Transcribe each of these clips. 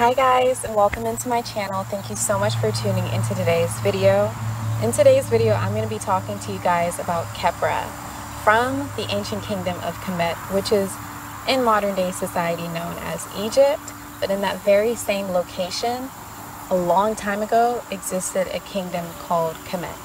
Hi guys and welcome into my channel. Thank you so much for tuning into today's video. In today's video, I'm going to be talking to you guys about Khepra from the ancient kingdom of Kemet, which is in modern day society known as Egypt. But in that very same location, a long time ago, existed a kingdom called Kemet.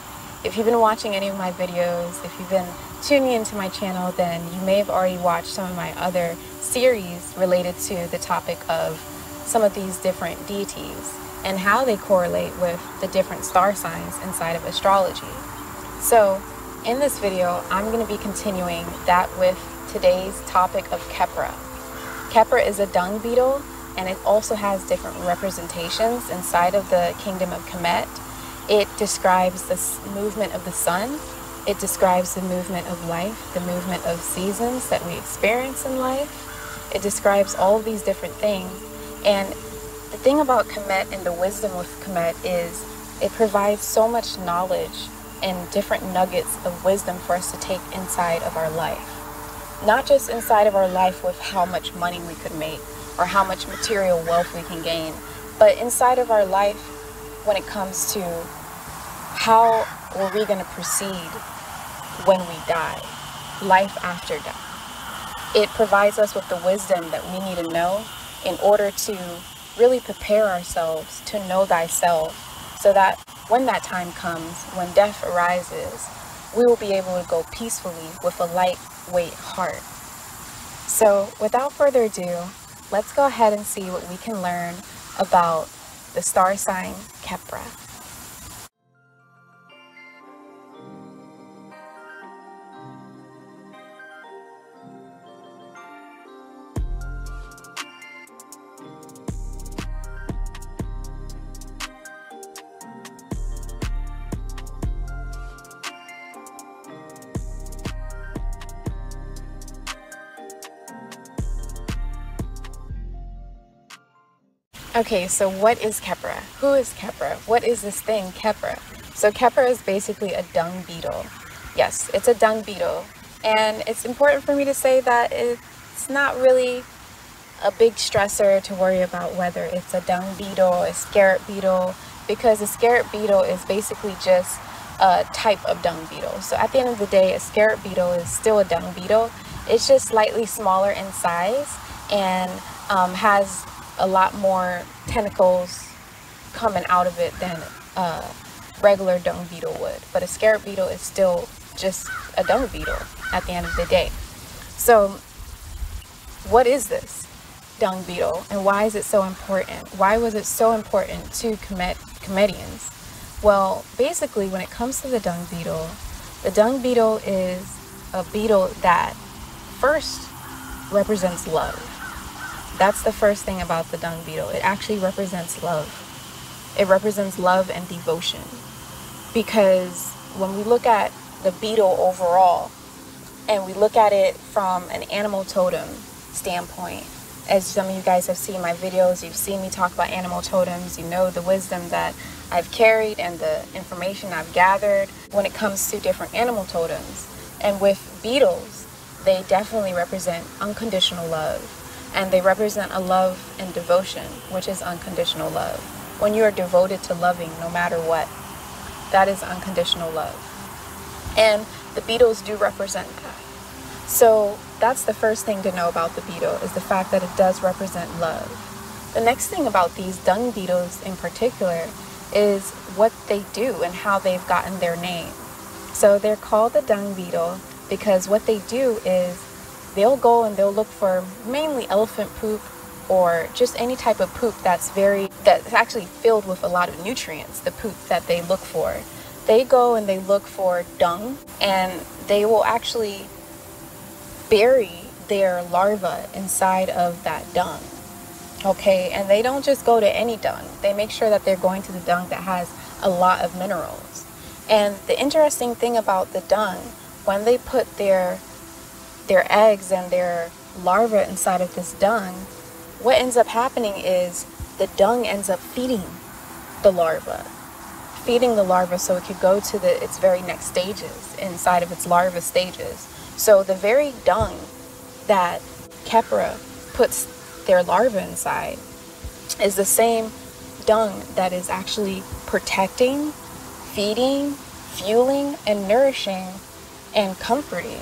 If you've been watching any of my videos, if you've been tuning into my channel, then you may have already watched some of my other series related to the topic of some of these different deities and how they correlate with the different star signs inside of astrology. So in this video, I'm going to be continuing that with today's topic of Khepra. Khepra is a dung beetle and it also has different representations inside of the kingdom of Kemet. It describes the movement of the sun. It describes the movement of life, the movement of seasons that we experience in life. It describes all of these different things. And the thing about Kemet and the wisdom with Kemet is it provides so much knowledge and different nuggets of wisdom for us to take inside of our life. Not just inside of our life with how much money we could make or how much material wealth we can gain, but inside of our life when it comes to how are we going to proceed when we die, life after death. It provides us with the wisdom that we need to know in order to really prepare ourselves to know thyself so that when that time comes, when death arises, we will be able to go peacefully with a lightweight heart. So without further ado, let's go ahead and see what we can learn about the star sign Khepra. Okay, so what is Khepra? Who is Khepra? What is this thing, Khepra? So Khepra is basically a dung beetle. Yes, it's a dung beetle. And it's important for me to say that it's not really a big stressor to worry about whether it's a dung beetle, a scarab beetle, because a scarab beetle is basically just a type of dung beetle. So at the end of the day, a scarab beetle is still a dung beetle. It's just slightly smaller in size and um, has a lot more tentacles coming out of it than a regular dung beetle would. But a scarab beetle is still just a dung beetle at the end of the day. So what is this dung beetle and why is it so important? Why was it so important to Kemetians? Well, basically when it comes to the dung beetle, the dung beetle is a beetle that first represents love that's the first thing about the dung beetle. It actually represents love. It represents love and devotion. Because when we look at the beetle overall, and we look at it from an animal totem standpoint, as some of you guys have seen my videos, you've seen me talk about animal totems, you know the wisdom that I've carried and the information I've gathered when it comes to different animal totems. And with beetles, they definitely represent unconditional love and they represent a love and devotion, which is unconditional love. When you are devoted to loving no matter what, that is unconditional love. And the beetles do represent that. So that's the first thing to know about the beetle is the fact that it does represent love. The next thing about these dung beetles in particular is what they do and how they've gotten their name. So they're called the dung beetle because what they do is they'll go and they'll look for mainly elephant poop or just any type of poop that's very that's actually filled with a lot of nutrients the poop that they look for. They go and they look for dung and they will actually bury their larva inside of that dung okay? And they don't just go to any dung. They make sure that they're going to the dung that has a lot of minerals. And the interesting thing about the dung when they put their their eggs and their larvae inside of this dung, what ends up happening is the dung ends up feeding the larva, feeding the larva so it could go to the its very next stages inside of its larva stages. So the very dung that Khepra puts their larva inside is the same dung that is actually protecting, feeding, fueling, and nourishing and comforting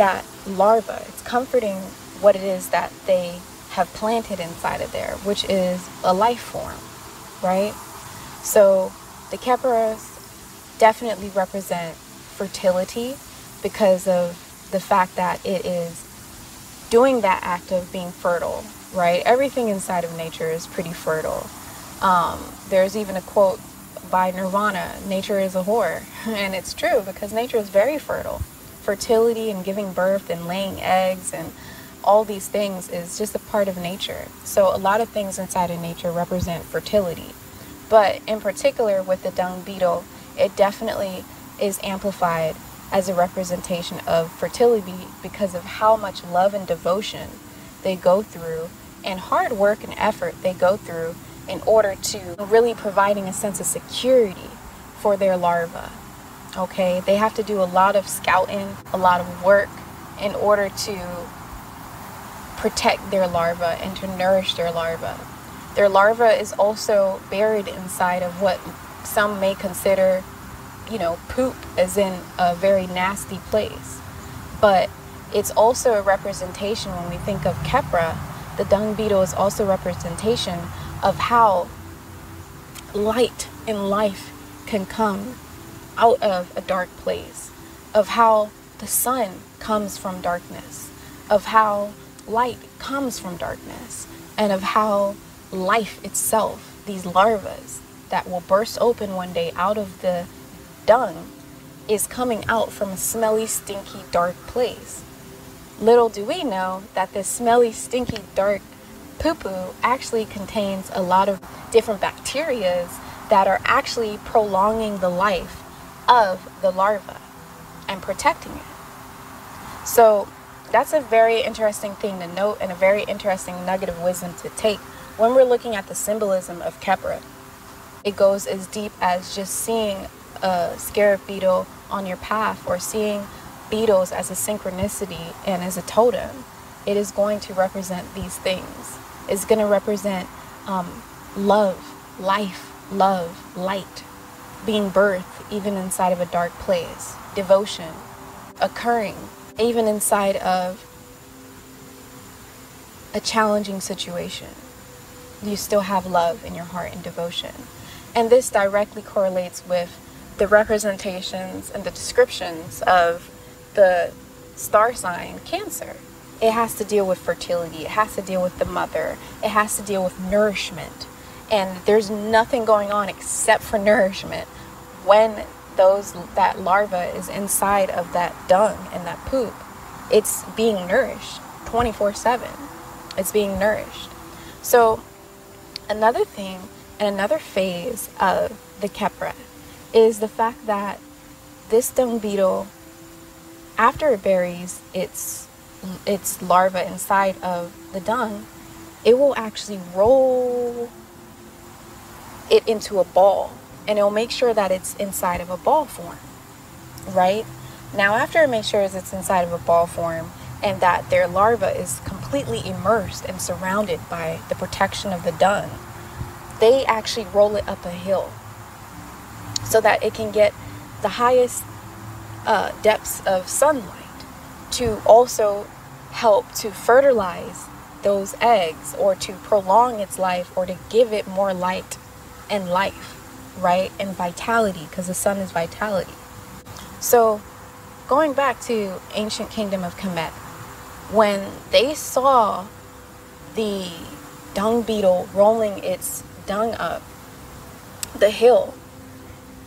that larva. It's comforting what it is that they have planted inside of there, which is a life form, right? So the Kheperas definitely represent fertility because of the fact that it is doing that act of being fertile, right? Everything inside of nature is pretty fertile. Um, there's even a quote by Nirvana nature is a whore. And it's true because nature is very fertile. Fertility and giving birth and laying eggs and all these things is just a part of nature. So, a lot of things inside of nature represent fertility. But in particular, with the dung beetle, it definitely is amplified as a representation of fertility because of how much love and devotion they go through and hard work and effort they go through in order to really providing a sense of security for their larva. Okay, they have to do a lot of scouting, a lot of work in order to protect their larva and to nourish their larva. Their larva is also buried inside of what some may consider, you know, poop, as in a very nasty place. But it's also a representation when we think of Khepra, the dung beetle is also representation of how light in life can come out of a dark place, of how the sun comes from darkness, of how light comes from darkness, and of how life itself, these larvas that will burst open one day out of the dung, is coming out from a smelly, stinky, dark place. Little do we know that this smelly, stinky, dark poo poo actually contains a lot of different bacterias that are actually prolonging the life of the larva and protecting it. So that's a very interesting thing to note and a very interesting nugget of wisdom to take when we're looking at the symbolism of Khepra. It goes as deep as just seeing a scarab beetle on your path or seeing beetles as a synchronicity and as a totem. It is going to represent these things It's going to represent um, love, life, love, light, being birthed even inside of a dark place, devotion occurring even inside of a challenging situation. You still have love in your heart and devotion. And this directly correlates with the representations and the descriptions of the star sign Cancer it has to deal with fertility, it has to deal with the mother, it has to deal with nourishment. And there's nothing going on except for nourishment when those that larva is inside of that dung and that poop. It's being nourished 24/7. It's being nourished. So another thing and another phase of the Khepra is the fact that this dung beetle after it buries its its larva inside of the dung, it will actually roll it into a ball and it'll make sure that it's inside of a ball form, right? Now, after it makes sure it's inside of a ball form and that their larva is completely immersed and surrounded by the protection of the dung, they actually roll it up a hill so that it can get the highest uh, depths of sunlight to also help to fertilize those eggs or to prolong its life or to give it more light and life, right? And vitality, because the sun is vitality. So, going back to ancient kingdom of Kemet, when they saw the dung beetle rolling its dung up the hill,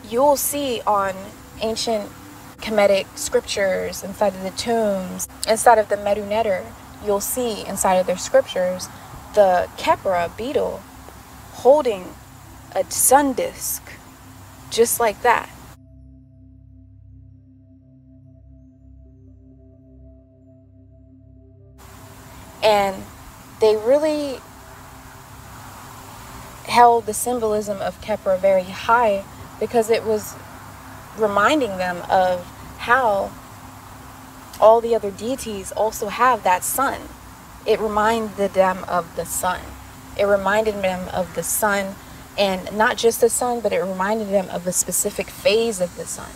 you'll see on ancient Kemetic scriptures inside of the tombs, inside of the Medu Neter, you'll see inside of their scriptures the Khepra beetle holding a sun disk just like that. And they really held the symbolism of Khepra very high because it was reminding them of how all the other deities also have that sun. It reminded them of the sun. It reminded them of the sun, and not just the sun, but it reminded them of a specific phase of the sun.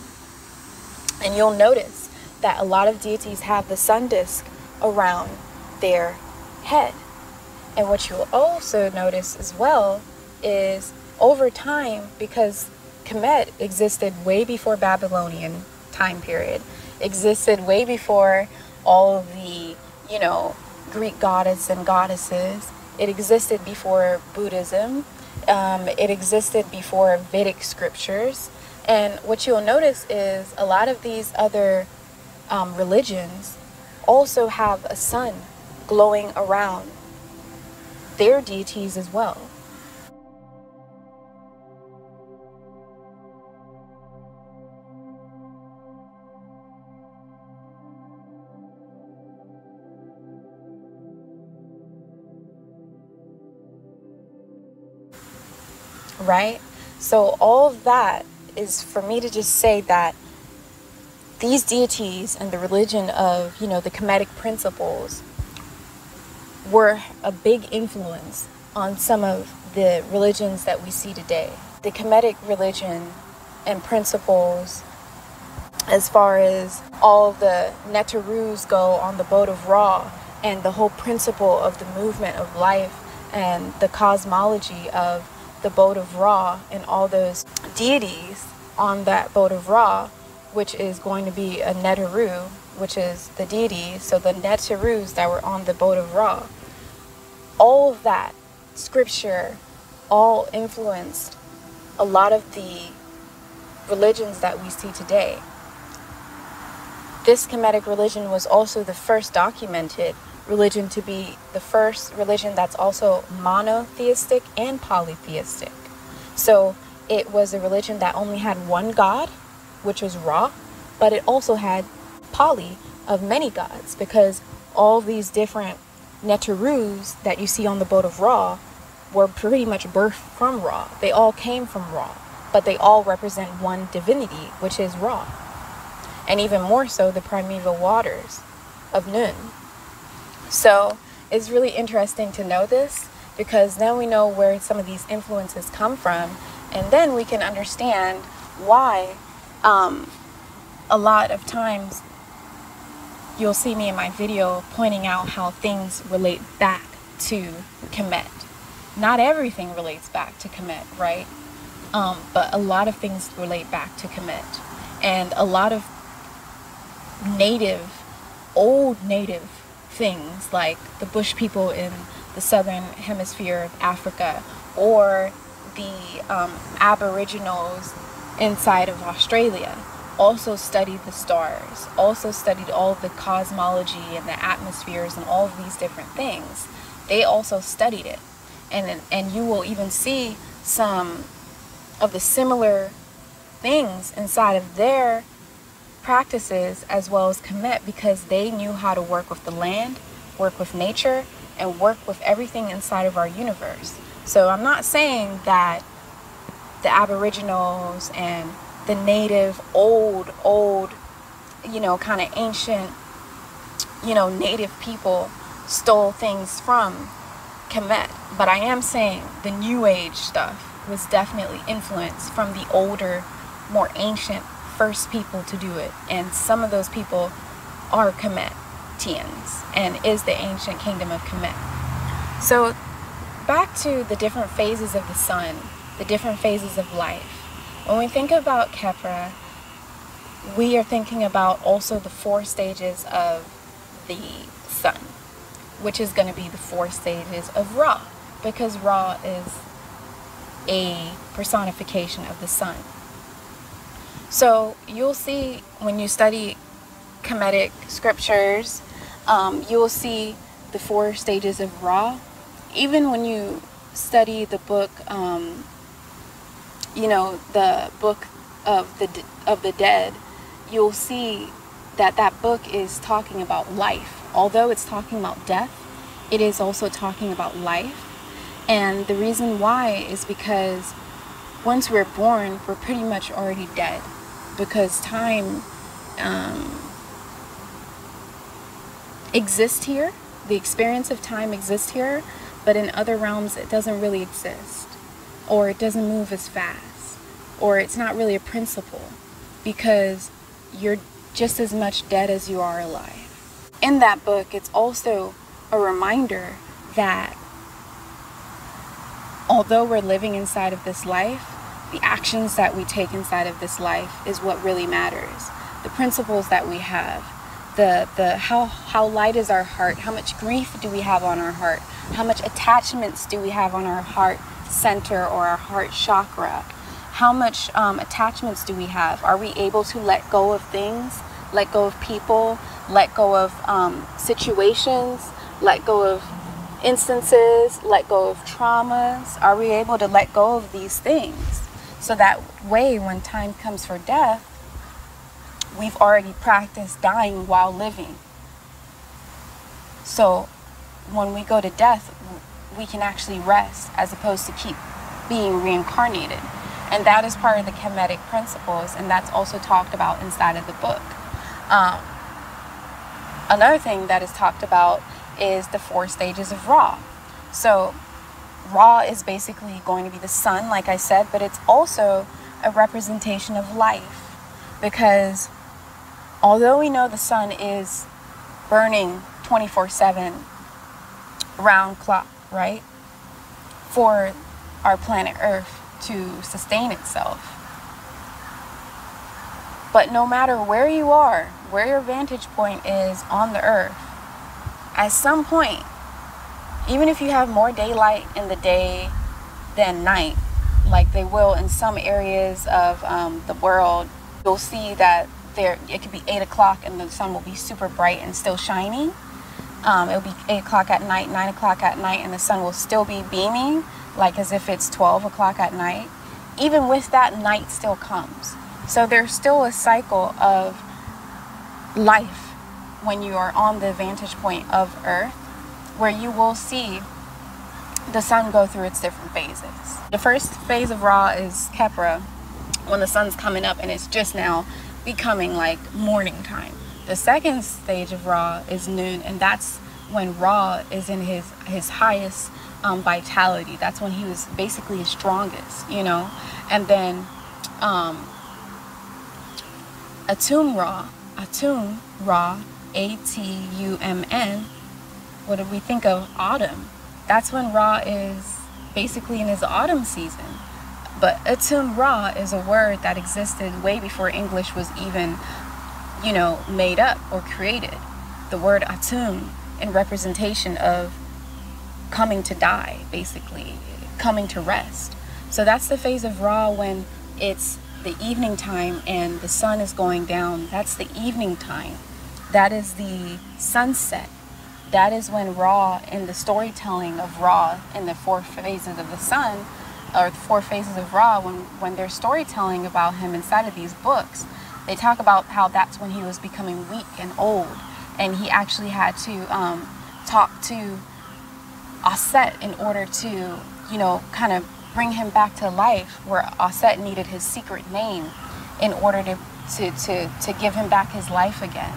And you'll notice that a lot of deities have the sun disk around their head. And what you'll also notice as well is over time, because Kemet existed way before Babylonian time period, existed way before all the, you know, Greek goddess and goddesses. It existed before Buddhism. Um, it existed before Vedic scriptures. And what you'll notice is a lot of these other um, religions also have a sun glowing around their deities as well. Right? So, all of that is for me to just say that these deities and the religion of, you know, the Kemetic principles were a big influence on some of the religions that we see today. The Kemetic religion and principles, as far as all the Neterus go on the boat of Ra, and the whole principle of the movement of life and the cosmology of the boat of Ra and all those deities on that boat of Ra, which is going to be a Neteru, which is the deity. So the Neterus that were on the boat of Ra, all of that scripture all influenced a lot of the religions that we see today. This Kemetic religion was also the first documented religion to be the first religion that's also monotheistic and polytheistic. So it was a religion that only had one god, which was Ra, but it also had poly of many gods because all these different Neterus that you see on the boat of Ra were pretty much birthed from Ra. They all came from Ra, but they all represent one divinity, which is Ra. And even more so, the primeval waters of Nun, so it's really interesting to know this because now we know where some of these influences come from, and then we can understand why um, a lot of times you'll see me in my video pointing out how things relate back to Kemet. Not everything relates back to Kemet, right? Um, but a lot of things relate back to Kemet. And a lot of native, old native things like the bush people in the southern hemisphere of Africa or the um, aboriginals inside of Australia also studied the stars, also studied all the cosmology and the atmospheres and all of these different things. They also studied it. And, and you will even see some of the similar things inside of their practices as well as Kemet because they knew how to work with the land, work with nature, and work with everything inside of our universe. So I'm not saying that the Aboriginals and the native, old, old, you know, kind of ancient, you know, native people stole things from Kemet. But I am saying the New Age stuff was definitely influenced from the older, more ancient first people to do it. And some of those people are Kemetians and is the ancient kingdom of Kemet. So back to the different phases of the sun, the different phases of life. When we think about Khepra, we are thinking about also the four stages of the sun, which is going to be the four stages of Ra, because Ra is a personification of the sun. So you'll see when you study Kemetic scriptures, um, you will see the four stages of Ra. Even when you study the book, um, you know, the book of the of the dead, you'll see that that book is talking about life. Although it's talking about death, it is also talking about life. And the reason why is because once we're born, we're pretty much already dead because time um, exists here. The experience of time exists here, but in other realms it doesn't really exist, or it doesn't move as fast, or it's not really a principle because you're just as much dead as you are alive. In that book, it's also a reminder that although we're living inside of this life, the actions that we take inside of this life is what really matters. The principles that we have, the the how how light is our heart, how much grief do we have on our heart, how much attachments do we have on our heart center or our heart chakra, how much um, attachments do we have? Are we able to let go of things, let go of people, let go of um, situations, let go of instances, let go of traumas? Are we able to let go of these things? So that way, when time comes for death, we've already practiced dying while living. So when we go to death, we can actually rest as opposed to keep being reincarnated. And that is part of the Kemetic principles, and that's also talked about inside of the book. Um, another thing that is talked about is the four stages of Ra. So, Ra is basically going to be the sun, like I said, but it's also a representation of life because although we know the sun is burning 24 7 round clock, right, for our planet Earth to sustain itself. But no matter where you are, where your vantage point is on the earth, at some point, even if you have more daylight in the day than night, like they will in some areas of um, the world, you'll see that there it could be eight o'clock and the sun will be super bright and still shining. Um, it'll be eight o'clock at night, nine o'clock at night, and the sun will still be beaming, like as if it's 12 o'clock at night. Even with that, night still comes. So there's still a cycle of life when you are on the vantage point of Earth, where you will see the sun go through its different phases. The first phase of Ra is Khepra, when the sun's coming up and it's just now becoming like morning time. The second stage of Ra is noon, and that's when Ra is in his his highest um, vitality. That's when he was basically his strongest, you know. And then um, Atum Ra, Atum Ra a T U M N, what do we think of autumn? That's when Ra is basically in his autumn season. But Atum Ra is a word that existed way before English was even, you know, made up or created. The word Atum in representation of coming to die, basically, coming to rest. So that's the phase of Ra when it's the evening time and the sun is going down. That's the evening time. That is the sunset. That is when Ra, in the storytelling of Ra in the four phases of the sun, or the four phases of Ra, when, when they're storytelling about him inside of these books, they talk about how that's when he was becoming weak and old. And he actually had to um, talk to Aset in order to, you know, kind of bring him back to life, where Aset needed his secret name in order to, to, to, to give him back his life again.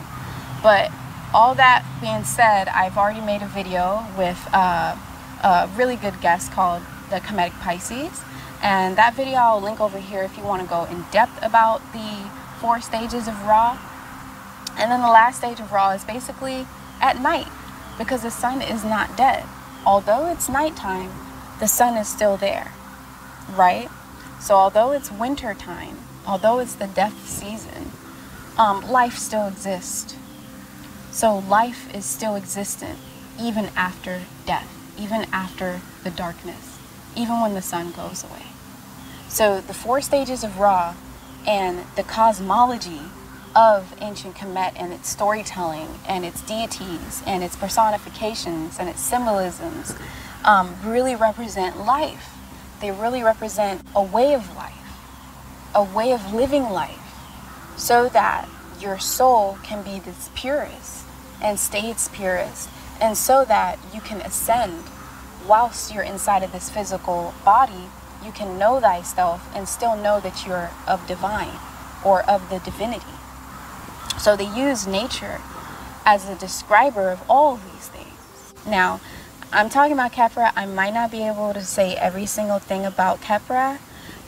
But all that being said, I've already made a video with uh, a really good guest called the Kemetic Pisces. And that video I'll link over here if you want to go in depth about the four stages of Ra. And then the last stage of Ra is basically at night because the sun is not dead. Although it's nighttime, the sun is still there, right? So although it's winter time, although it's the death season, um, life still exists. So life is still existent even after death, even after the darkness, even when the sun goes away. So the four stages of Ra and the cosmology of ancient Kemet and its storytelling and its deities and its personifications and its symbolisms um, really represent life. They really represent a way of life, a way of living life, so that your soul can be this purest and stay its purest, and so that you can ascend whilst you're inside of this physical body, you can know thyself and still know that you're of divine or of the divinity. So they use nature as a describer of all of these things. Now, I'm talking about Khepra. I might not be able to say every single thing about Khepra,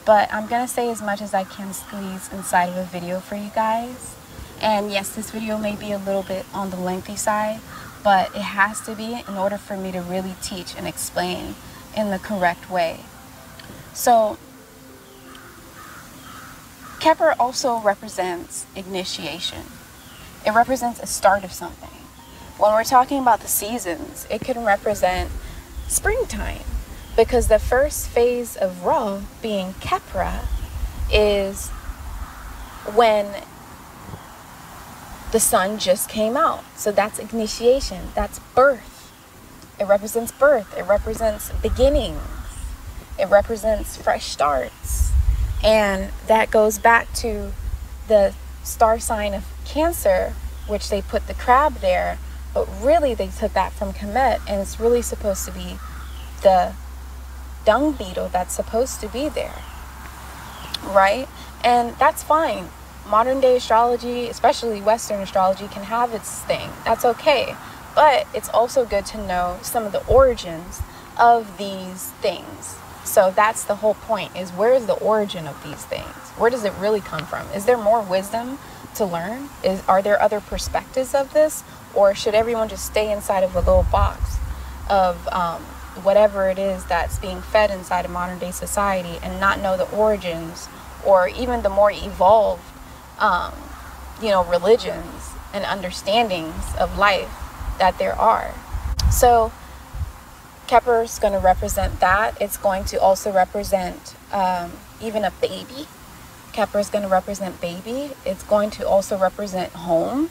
but I'm to say as much as I can squeeze inside of a video for you guys. And yes, this video may be a little bit on the lengthy side, but it has to be in order for me to really teach and explain in the correct way. So, Khepra also represents initiation. It represents a start of something. When we're talking about the seasons, it can represent springtime because the first phase of Ra, being Khepra, is when the sun just came out. So that's initiation, that's birth. It represents birth, it represents beginnings, it represents fresh starts. And that goes back to the star sign of Cancer, which they put the crab there, but really they took that from Kemet, and it's really supposed to be the dung beetle that's supposed to be there, right? And that's fine modern day astrology, especially Western astrology, can have its thing. That's okay. But it's also good to know some of the origins of these things. So that's the whole point is where is the origin of these things? Where does it really come from? Is there more wisdom to learn? Is are there other perspectives of this? Or should everyone just stay inside of a little box of um, whatever it is that's being fed inside of modern day society and not know the origins or even the more evolved um, you know, religions and understandings of life that there are. So, Khepra is going to represent that. It's going to also represent um, even a baby. Khepra is going to represent baby. It's going to also represent home.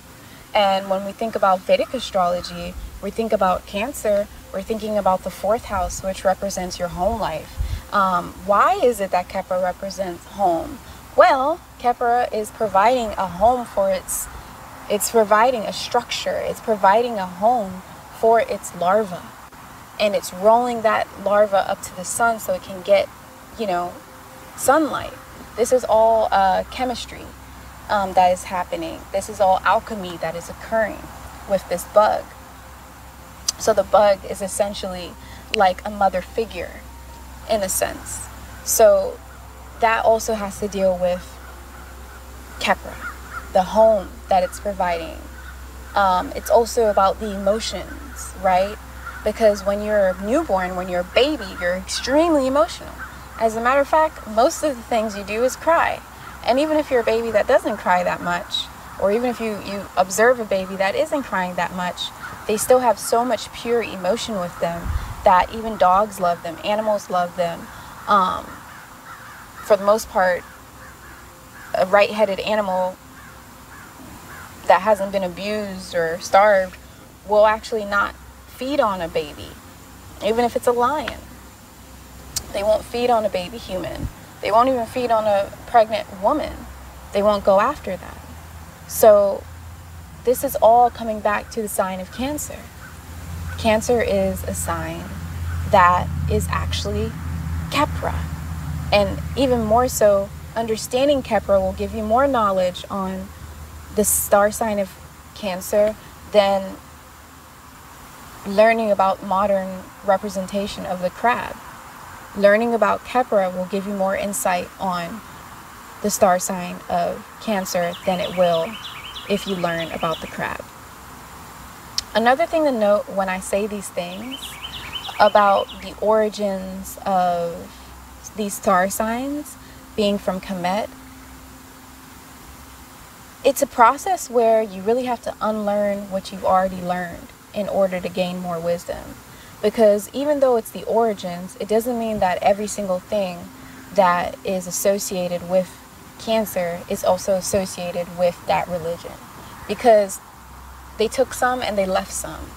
And when we think about Vedic astrology, we think about Cancer, we're thinking about the fourth house, which represents your home life. Um, why is it that Khepra represents home? Well, Khepra is providing a home for its it's providing a structure. It's providing a home for its larva. And it's rolling that larva up to the sun so it can get, you know, sunlight. This is all uh, chemistry um, that is happening. This is all alchemy that is occurring with this bug. So the bug is essentially like a mother figure in a sense. So that also has to deal with Khepra, the home that it's providing. Um, it's also about the emotions, right? Because when you're a newborn, when you're a baby, you're extremely emotional. As a matter of fact, most of the things you do is cry. And even if you're a baby that doesn't cry that much, or even if you, you observe a baby that isn't crying that much, they still have so much pure emotion with them that even dogs love them, animals love them. Um, for the most part, a right-headed animal that hasn't been abused or starved will actually not feed on a baby, even if it's a lion. They won't feed on a baby human. They won't even feed on a pregnant woman. They won't go after that. So, this is all coming back to the sign of Cancer. Cancer is a sign that is actually Khepra. And even more so, understanding Khepra will give you more knowledge on the star sign of Cancer than learning about modern representation of the crab. Learning about Khepra will give you more insight on the star sign of Cancer than it will if you learn about the crab. Another thing to note when I say these things about the origins of these star signs being from Kemet, it's a process where you really have to unlearn what you've already learned in order to gain more wisdom. Because even though it's the origins, it doesn't mean that every single thing that is associated with cancer is also associated with that religion. Because they took some and they left some,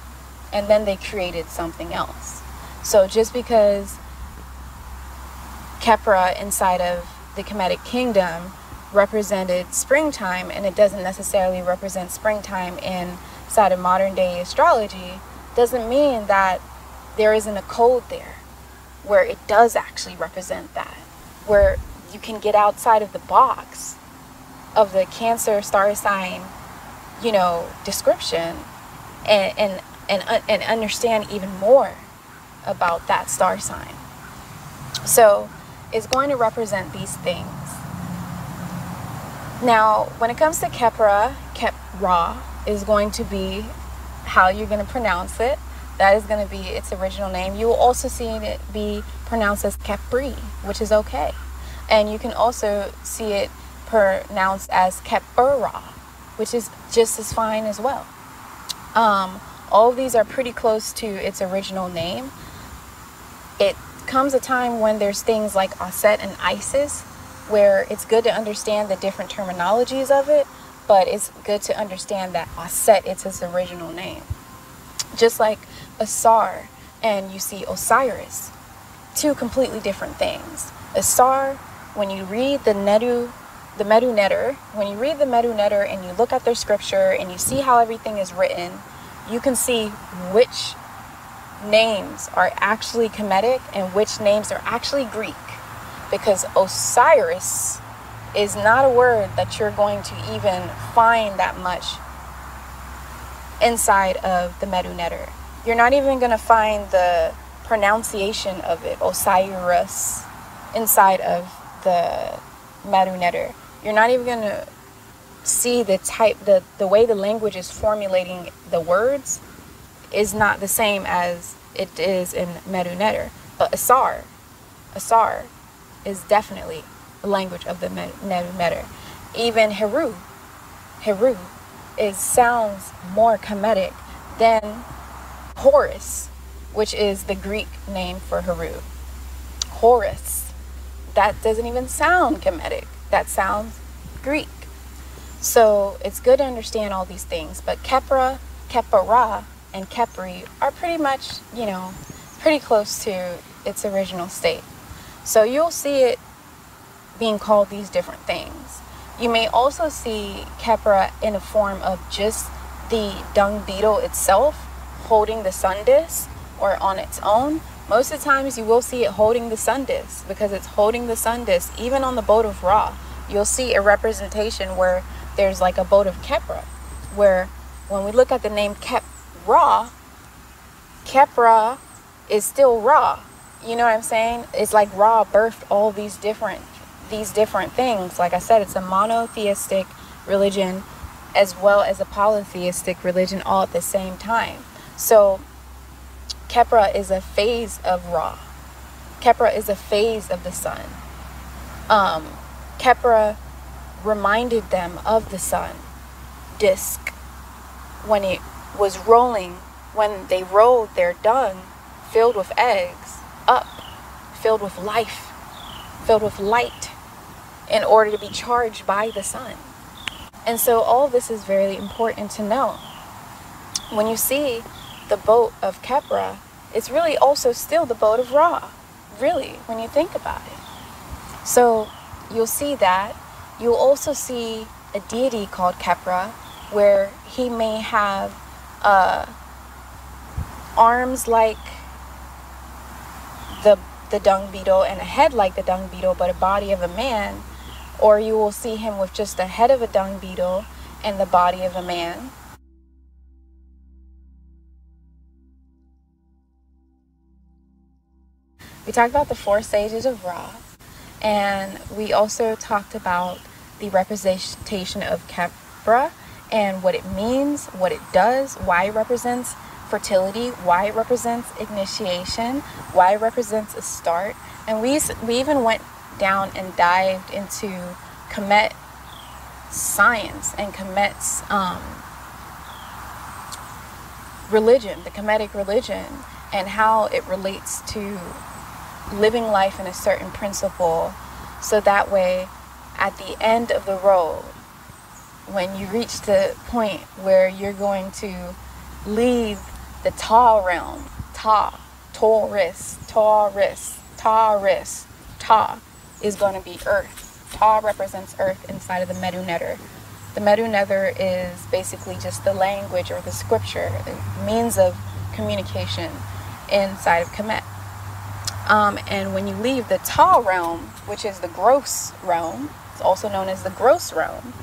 and then they created something else. So just because Khepra inside of the Kemetic kingdom represented springtime and it doesn't necessarily represent springtime inside of modern day astrology doesn't mean that there isn't a code there where it does actually represent that where you can get outside of the box of the cancer star sign you know description and and and, uh, and understand even more about that star sign. So it's going to represent these things. Now, when it comes to Kepra, Kepra is going to be how you're going to pronounce it. That is going to be its original name. You will also see it be pronounced as Kepri, which is okay. And you can also see it pronounced as Kepura, which is just as fine as well. Um, all these are pretty close to its original name. It comes a time when there's things like Aset and Isis, where it's good to understand the different terminologies of it, but it's good to understand that Aset it's its original name. Just like Asar and you see Osiris, two completely different things. Asar, when you read the Nedu, the Medu Neter, when you read the Medu Neter and you look at their scripture and you see how everything is written, you can see which names are actually Kemetic and which names are actually Greek. Because Osiris is not a word that you're going to even find that much inside of the Medu Neter. You're not even going to find the pronunciation of it, Osiris, inside of the Medu Neter. You're not even going to see the type, the, the way the language is formulating the words is not the same as it is in Neter. But Asar, Asar is definitely the language of the Neter. Even Heru, Heru, is sounds more Kemetic than Horus, which is the Greek name for Heru. Horus, that doesn't even sound Kemetic. That sounds Greek. So it's good to understand all these things. But Kepra, Kepara, and Kepri are pretty much, you know, pretty close to its original state. So you'll see it being called these different things. You may also see Kepra in a form of just the dung beetle itself holding the sun disk or on its own. Most of the times you will see it holding the sun disk because it's holding the sun disk. Even on the boat of Ra, you'll see a representation where there's like a boat of Kepra, where when we look at the name Kep Ra, Kepra is still Ra. You know what I'm saying? It's like Ra birthed all these different these different things. Like I said, it's a monotheistic religion as well as a polytheistic religion all at the same time. So Kepra is a phase of Ra. Kepra is a phase of the sun. Um, Kepra reminded them of the sun disk when it was rolling, when they rolled their dung filled with eggs up, filled with life, filled with light, in order to be charged by the sun. And so all this is very important to know. When you see the boat of Kepra, it's really also still the boat of Ra, really, when you think about it. So you'll see that. You'll also see a deity called Kepra, where he may have uh, arms like the the dung beetle and a head like the dung beetle, but a body of a man, or you will see him with just the head of a dung beetle and the body of a man. We talked about the four stages of Ra, and we also talked about the representation of Kepra and what it means, what it does, why it represents fertility, why it represents initiation, why it represents a start. And we, we even went down and dived into Kemet science and Kemet's um, religion, the Kemetic religion, and how it relates to living life in a certain principle. So that way, at the end of the road, when you reach the point where you're going to leave the Ta realm, Ta, Taurus, Taurus, Taurus, Ta is going to be Earth. Ta represents Earth inside of the Medu Neter. The Medu Neter is basically just the language or the scripture, the means of communication inside of Kemet. Um, and when you leave the Ta realm, which is the gross realm, it's also known as the gross realm,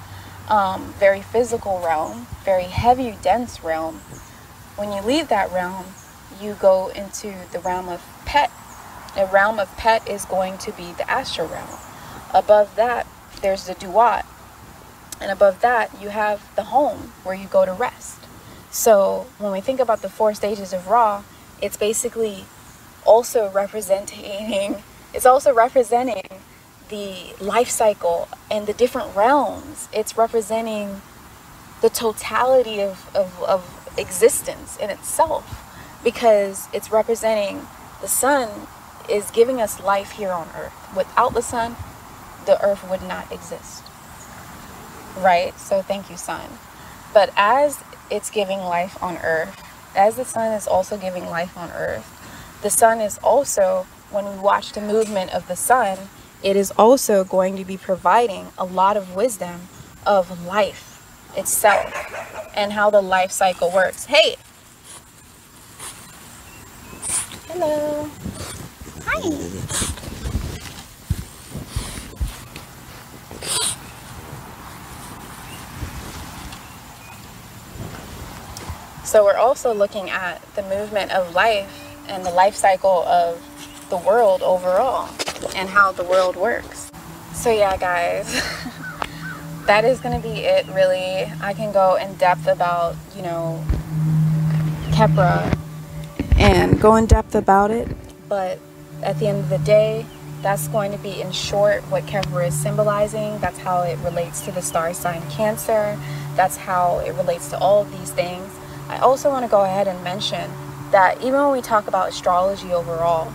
um, very physical realm, very heavy, dense realm. When you leave that realm, you go into the realm of pet. The realm of pet is going to be the astral realm. Above that, there's the duat. And above that, you have the home where you go to rest. So when we think about the four stages of Ra, it's basically also representing it's also representing the life cycle and the different realms. It's representing the totality of, of, of existence in itself because it's representing the sun is giving us life here on earth. Without the sun, the earth would not exist. Right? So thank you, sun. But as it's giving life on earth, as the sun is also giving life on earth, the sun is also, when we watch the movement of the sun, it is also going to be providing a lot of wisdom of life itself and how the life cycle works. Hey! Hello. Hi. So we're also looking at the movement of life and the life cycle of the world overall and how the world works. So yeah, guys, that is going to be it really. I can go in depth about, you know, Khepra and go in depth about it, but at the end of the day, that's going to be in short what Khepra is symbolizing. That's how it relates to the star sign Cancer. That's how it relates to all of these things. I also want to go ahead and mention that even when we talk about astrology overall,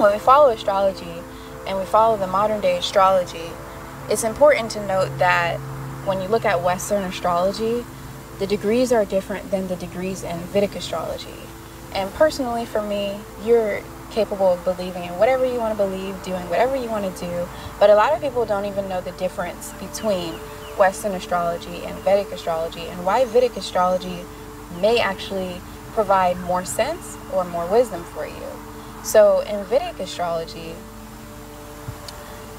when we follow astrology and we follow the modern day astrology, it's important to note that when you look at Western astrology, the degrees are different than the degrees in Vedic astrology. And personally, for me, you're capable of believing in whatever you want to believe, doing whatever you want to do. But a lot of people don't even know the difference between Western astrology and Vedic astrology and why Vedic astrology may actually provide more sense or more wisdom for you. So in Vedic astrology,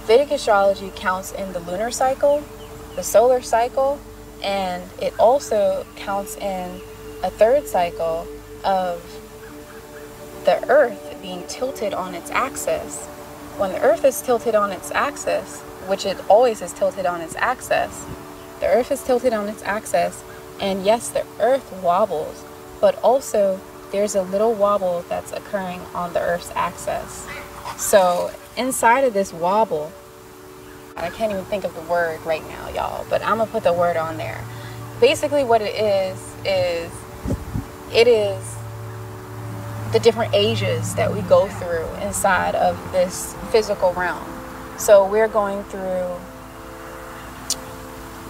Vedic astrology counts in the lunar cycle, the solar cycle, and it also counts in a third cycle of the earth being tilted on its axis. When the earth is tilted on its axis, which it always is tilted on its axis, the earth is tilted on its axis, and yes, the earth wobbles, but also there's a little wobble that's occurring on the Earth's axis. So inside of this wobble, I can't even think of the word right now, y'all, but I'm gonna put the word on there. Basically, what it is is it is the different ages that we go through inside of this physical realm. So we're going through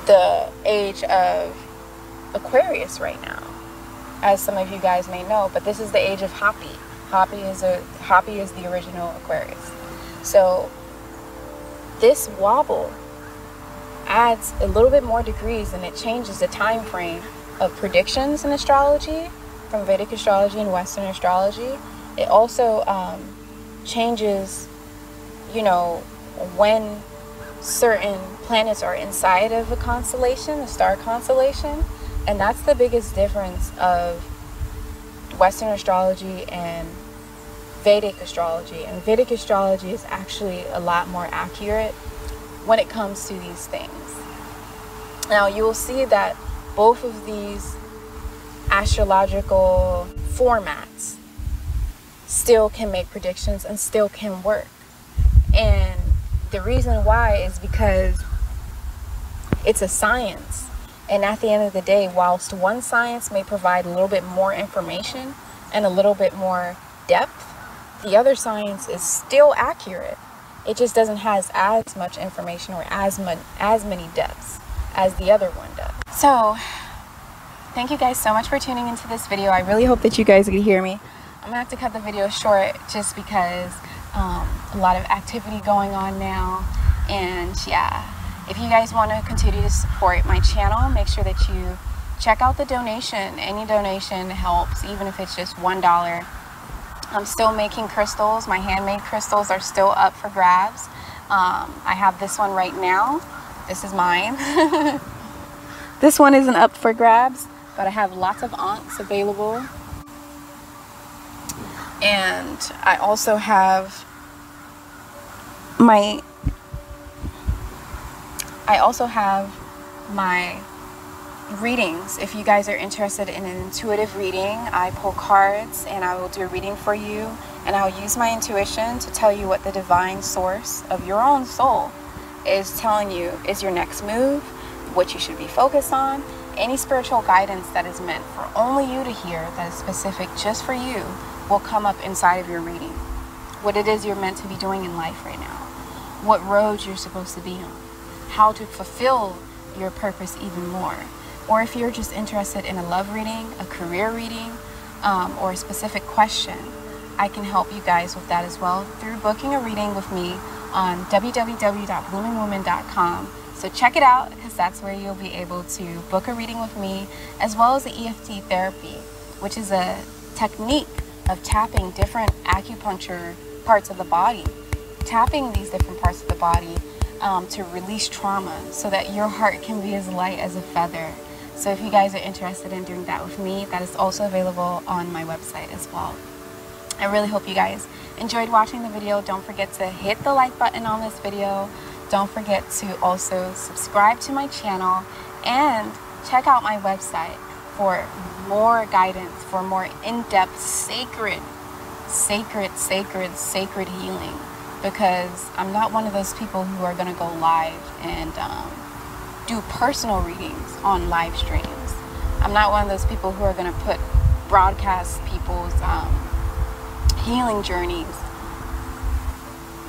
the age of Aquarius right now as some of you guys may know, but this is the age of Hapi. Hapi is a Hapi is the original Aquarius. So this wobble adds a little bit more degrees and it changes the time frame of predictions in astrology from Vedic astrology and Western astrology. It also um, changes, you know, when certain planets are inside of a constellation, a star constellation. And that's the biggest difference of Western astrology and Vedic astrology. And Vedic astrology is actually a lot more accurate when it comes to these things. Now, you will see that both of these astrological formats still can make predictions and still can work. And the reason why is because it's a science and at the end of the day, whilst one science may provide a little bit more information and a little bit more depth, the other science is still accurate. It just doesn't has as much information or as as many depths as the other one does. So, thank you guys so much for tuning into this video. I really hope that you guys can hear me. I'm gonna have to cut the video short just because um, a lot of activity going on now, and yeah. If you guys want to continue to support my channel, make sure that you check out the donation. Any donation helps, even if it's just $1. I'm still making crystals. My handmade crystals are still up for grabs. Um, I have this one right now. This is mine. this one isn't up for grabs, but I have lots of ankhs available. And I also have my I also have my readings. If you guys are interested in an intuitive reading, I pull cards and I will do a reading for you and I'll use my intuition to tell you what the divine source of your own soul is telling you is your next move, what you should be focused on, any spiritual guidance that is meant for only you to hear, that is specific just for you, will come up inside of your reading. What it is you're meant to be doing in life right now, what road you're supposed to be on, how to fulfill your purpose even more. Or if you're just interested in a love reading, a career reading, um, or a specific question, I can help you guys with that as well through booking a reading with me on www.bloomingwoman.com. So check it out because that's where you'll be able to book a reading with me as well as the EFT therapy, which is a technique of tapping different acupuncture parts of the body, tapping these different parts of the body um, to release trauma so that your heart can be as light as a feather. So if you guys are interested in doing that with me, that is also available on my website as well. I really hope you guys enjoyed watching the video. Don't forget to hit the like button on this video. Don't forget to also subscribe to my channel and check out my website for more guidance, for more in-depth sacred, sacred, sacred, sacred healing because I'm not one of those people who are going to go live and um, do personal readings on live streams. I'm not one of those people who are going to put broadcast people's um, healing journeys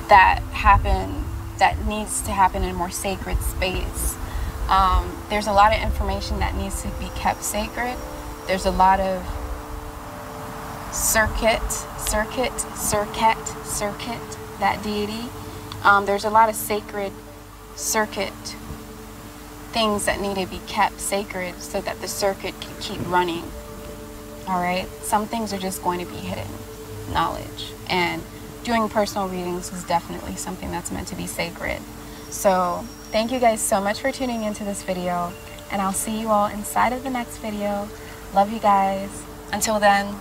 that happen that needs to happen in a more sacred space. Um, there's a lot of information that needs to be kept sacred. There's a lot of circuit, circuit, circuit, circuit, that deity. Um, there's a lot of sacred circuit things that need to be kept sacred so that the circuit can keep running. All right? Some things are just going to be hidden knowledge. And doing personal readings is definitely something that's meant to be sacred. So thank you guys so much for tuning into this video. And I'll see you all inside of the next video. Love you guys. Until then,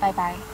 bye-bye.